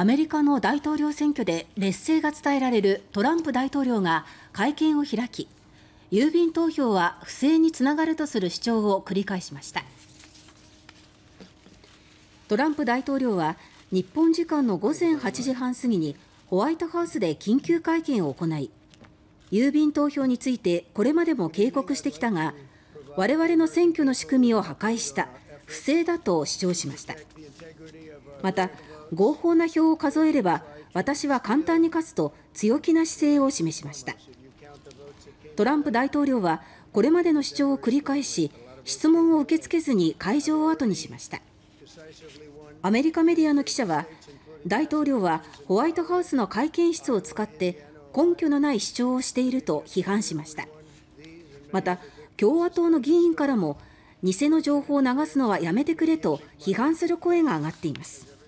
アメリカの大統領選挙で劣勢が伝えられるトランプ大統領が会見を開き郵便投票は不正につながるとする主張を繰り返しました。トランプ大統領は日本時間の午前8時半過ぎにホワイトハウスで緊急会見を行い郵便投票についてこれまでも警告してきたが我々の選挙の仕組みを破壊した。不正だと主張しました。また合法な票を数えれば私は簡単に勝つと強気な姿勢を示しました。トランプ大統領はこれまでの主張を繰り返し質問を受け付けずに会場を後にしました。アメリカメディアの記者は大統領はホワイトハウスの会見室を使って根拠のない主張をしていると批判しました。また、共和党の議員からも偽の情報を流すのはやめてくれと批判する声が上がっています。